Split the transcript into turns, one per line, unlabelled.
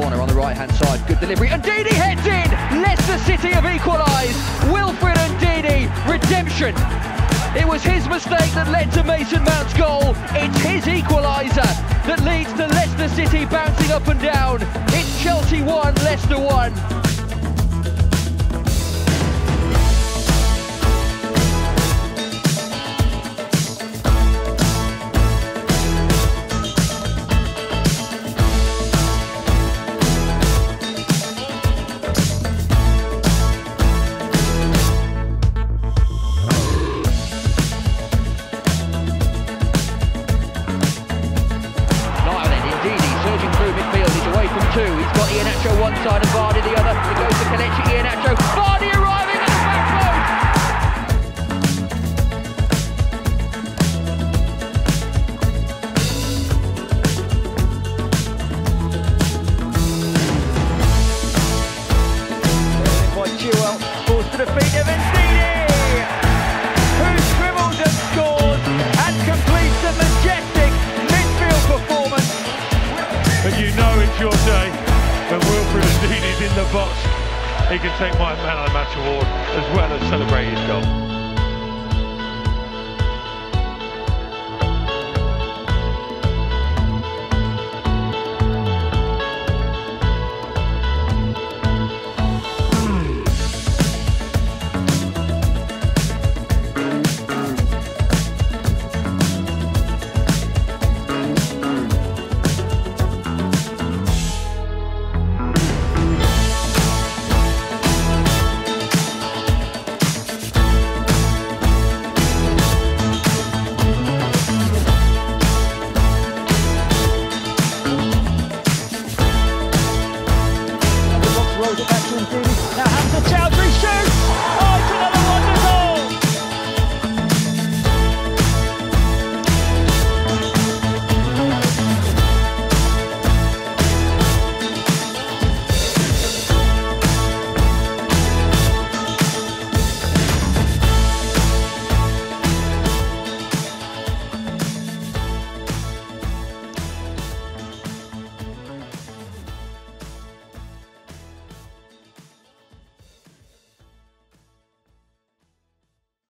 on the right hand side. Good delivery. And Ndidi heads in. Leicester City have equalised. Wilfred Ndidi. Redemption. It was his mistake that led to Mason Mount's goal. It's his equaliser that leads to Leicester City bouncing up and down. It's Chelsea 1, Leicester 1. Two. He's got Iheanacho one side and Vardy the other. It goes to Kelechi Iheanacho. Vardy arriving at the back post.
Your day when Wilfred Ndidi is in the box. He can take my Man of the Match award as well as celebrate his goal. Now I'm. Now have the child.